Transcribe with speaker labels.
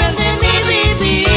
Speaker 1: cruel de mi vivir.